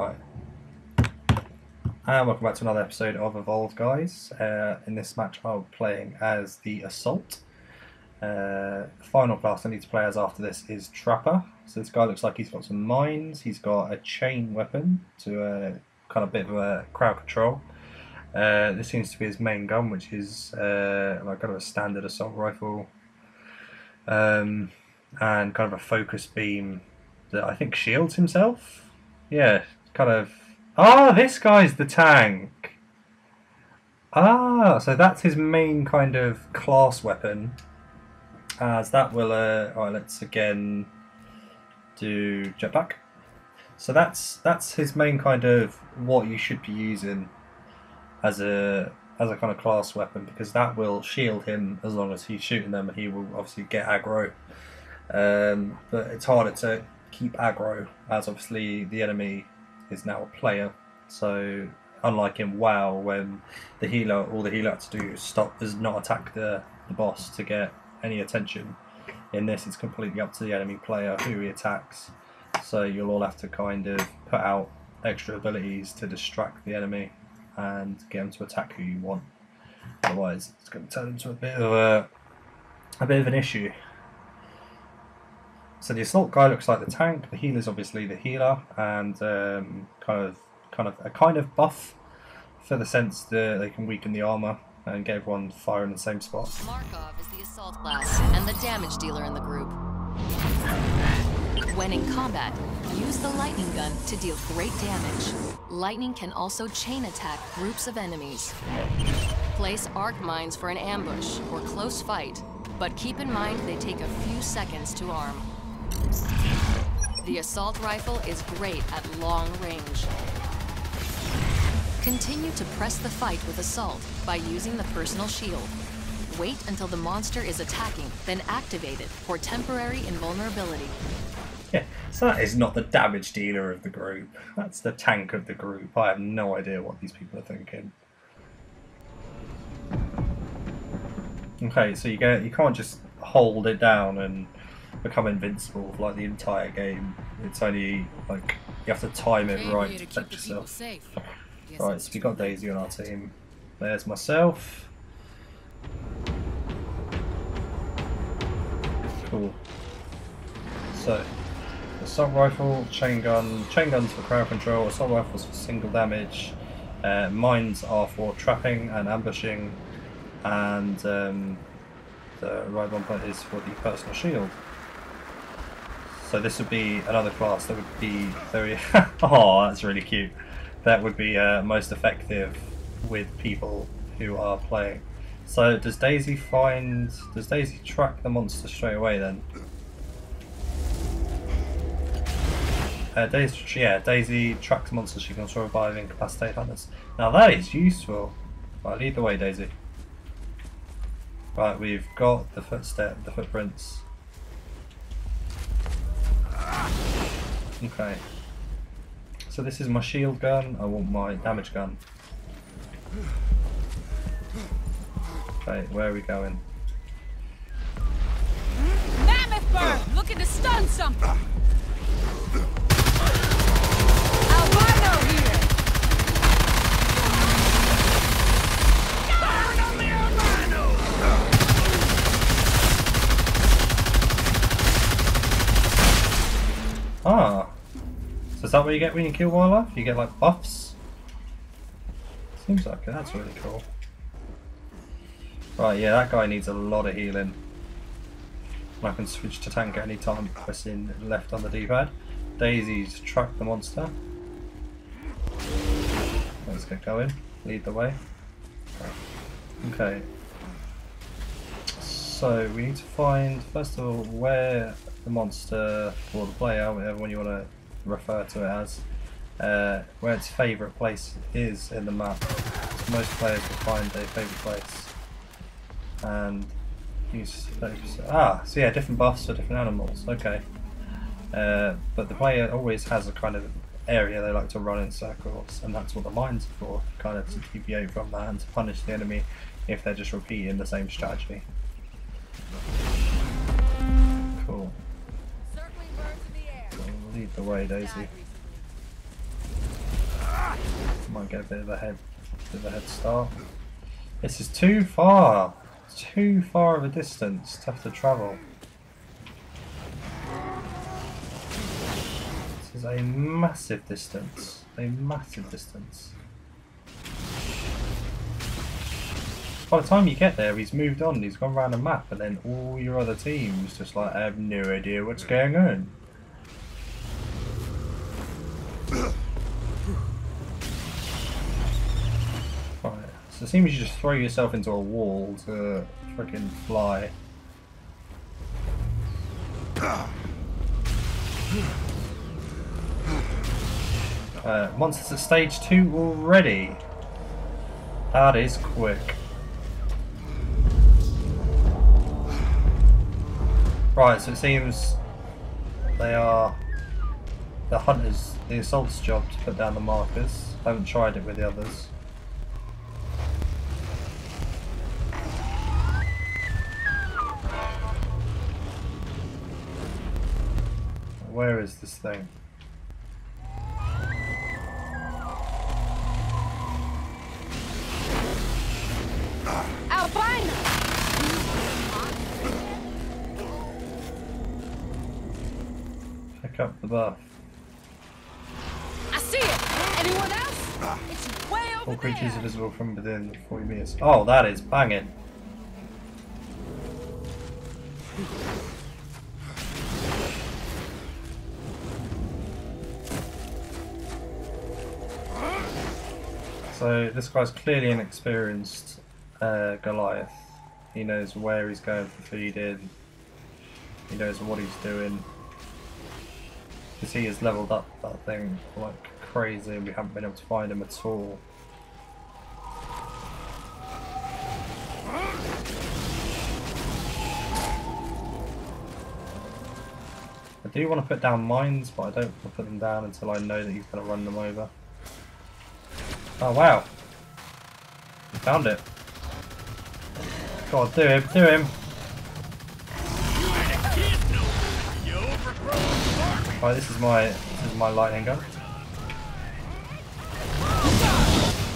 Right. And welcome back to another episode of Evolved, guys. Uh, in this match, I'm playing as the Assault. Uh, final class I need to play as after this is Trapper. So this guy looks like he's got some mines. He's got a chain weapon to uh, kind of bit of a crowd control. Uh, this seems to be his main gun, which is uh, like kind of a standard assault rifle, um, and kind of a focus beam that I think shields himself. Yeah, kind of. Ah, this guy's the tank. Ah, so that's his main kind of class weapon. As that will, uh, alright, let's again do jetpack. So that's that's his main kind of what you should be using as a as a kind of class weapon because that will shield him as long as he's shooting them and he will obviously get aggro. Um, but it's harder to keep aggro as obviously the enemy is now a player. So unlike in WoW when the healer all the healer had to do is stop is not attack the, the boss to get any attention. In this it's completely up to the enemy player who he attacks. So you'll all have to kind of put out extra abilities to distract the enemy and get them to attack who you want. Otherwise, it's going to turn into a bit of a a bit of an issue. So the assault guy looks like the tank. The healer's obviously the healer, and um, kind of kind of a kind of buff for the sense that they can weaken the armor and get everyone firing in the same spot. Markov is the assault class and the damage dealer in the group. When in combat, use the lightning gun to deal great damage. Lightning can also chain attack groups of enemies. Place arc mines for an ambush or close fight, but keep in mind they take a few seconds to arm. The assault rifle is great at long range. Continue to press the fight with assault by using the personal shield. Wait until the monster is attacking, then activate it for temporary invulnerability. Yeah, so that is not the damage dealer of the group. That's the tank of the group. I have no idea what these people are thinking. Okay, so you get you can't just hold it down and become invincible for like the entire game. It's only like you have to time it right to protect yourself. Right, so we got Daisy on our team. There's myself. Cool. So, assault rifle, chain gun, chain guns for crowd control, assault rifles for single damage, uh, mines are for trapping and ambushing, and um, the right one point is for the personal shield. So this would be another class that would be very. oh, that's really cute. That would be uh, most effective with people who are playing. So does Daisy find? Does Daisy track the monster straight away then? Uh, Daisy, yeah, Daisy tracks monsters she can survive incapacitate hunters. Now that is useful. Right, lead the way, Daisy. Right, we've got the footstep, the footprints. Okay. So this is my shield gun. I want my damage gun. Okay, where are we going? Mammoth bird, looking to stun something. Albino here. Ah. So is that what you get when you kill wildlife? You get like buffs? Seems like it. That's really cool. Right, yeah, that guy needs a lot of healing. I can switch to tank at any time pressing left on the D-pad. Daisy's track the monster. Let's get going. Lead the way. Okay. So we need to find first of all where the monster or the player, whatever one you want to refer to it as, uh, where its favourite place is in the map. So most players will find a favourite place. And use ah so yeah different buffs for different animals okay. Uh, but the player always has a kind of area they like to run in circles and that's what the mines are for kind of to deviate from that and to punish the enemy if they're just repeating the same strategy the air. lead the way Daisy Might get a bit of a head, bit of a head start. This is too far. Too far of a distance to have to travel. This is a massive distance. A massive distance. By the time you get there, he's moved on. He's gone around the map, and then all your other teams just like I have no idea what's going on. It seems you just throw yourself into a wall to freaking fly. Uh, monsters at stage two already. That is quick. Right, so it seems they are the hunters, the assault's job to put down the markers. I haven't tried it with the others. Where is this thing? Albino! Pick up the buff. I see it! Anyone else? It's way over All creatures there! are visible from within 40 meters. Oh, that is banging. So this guy's clearly an experienced uh, Goliath. He knows where he's going for feed in. He knows what he's doing. Because he has leveled up that thing like crazy and we haven't been able to find him at all. I do want to put down mines, but I don't want to put them down until I know that he's going to run them over. Oh wow! He found it. God, do him, do him! Right, this is my this is my lightning gun.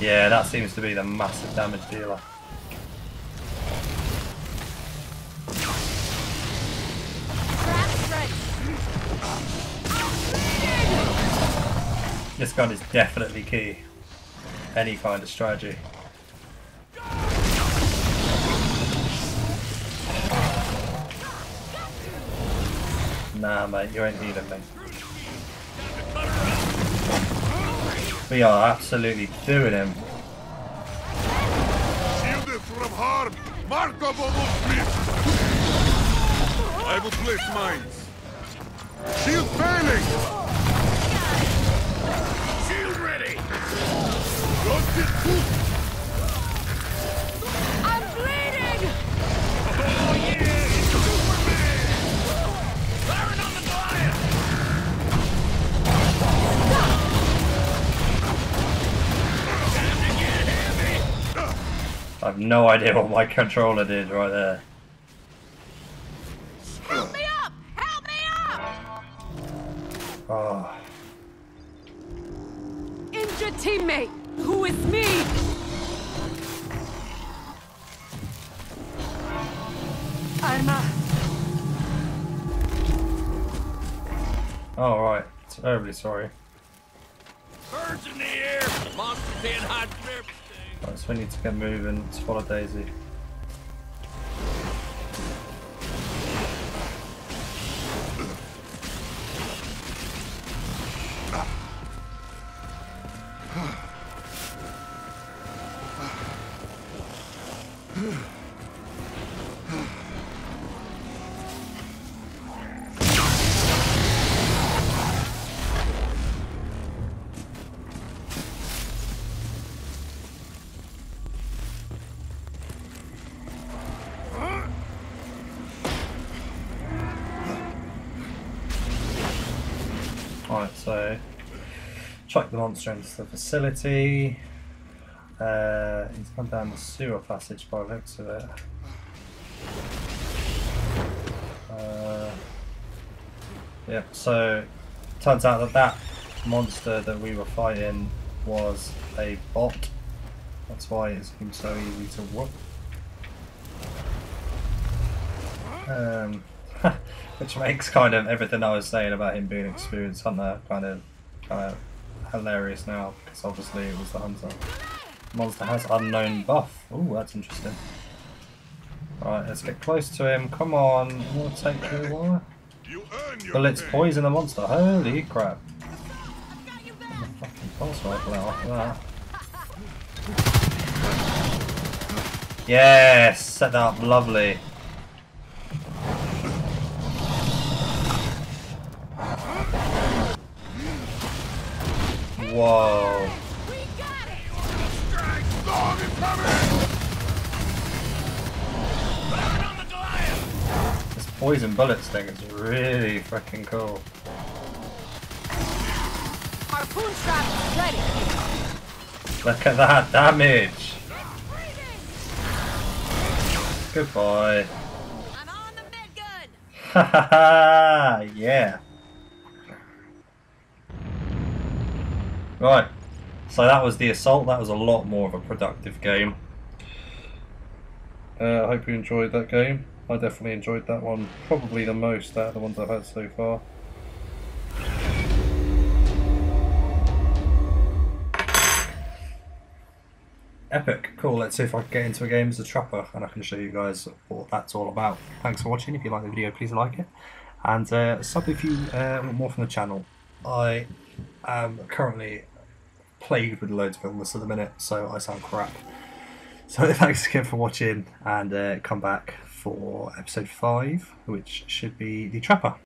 Yeah, that seems to be the massive damage dealer. This gun is definitely key. Any kind of strategy. Nah, mate, you ain't healing me. We are absolutely doing him. Shielded from harm! Marco Bobosplit! I will place mines. Shield failing! I'm bleeding! Oh yeah! Superman! Firing on the Goliath! Time to get heavy! I have no idea what my controller did right there. Help me up! Help me up! Oh, Injured teammate! Who is me? I'm uh, oh right. Terribly sorry. Birds in the air! Monsters can't hide from everything! Right, so we need to get moving. Let's follow Daisy. Alright, so chuck the monster into the facility. Uh, he's gone down the sewer passage by the looks of it. Uh, yep, so turns out that that monster that we were fighting was a bot. That's why it seems so easy to whoop. Um, which makes kind of everything I was saying about him being an experienced hunter kind of kind of hilarious now because obviously it was the hunter. Monster has unknown buff. Oh, that's interesting. Alright, let's get close to him. Come on, we'll take you a while. You earn your Bullets poison the monster. Holy crap. Fucking pulse rifle out after that. Yes, set that up lovely. Whoa. Long and coming. on the Goliath! This poison bullets thing is really freaking cool. Harpoon ready. Look at that damage. Good boy. I'm on the med gun. Ha ha ha! Yeah. Right. So that was the assault. That was a lot more of a productive game. Uh, I hope you enjoyed that game. I definitely enjoyed that one. Probably the most out of the ones I've had so far. Epic. Cool. Let's see if I can get into a game as a trapper and I can show you guys what that's all about. Thanks for watching. If you like the video, please like it. And uh, sub if you uh, want more from the channel. I am currently plagued with loads of illness at the minute, so I sound crap. So thanks again for watching and uh, come back for episode 5, which should be the Trapper.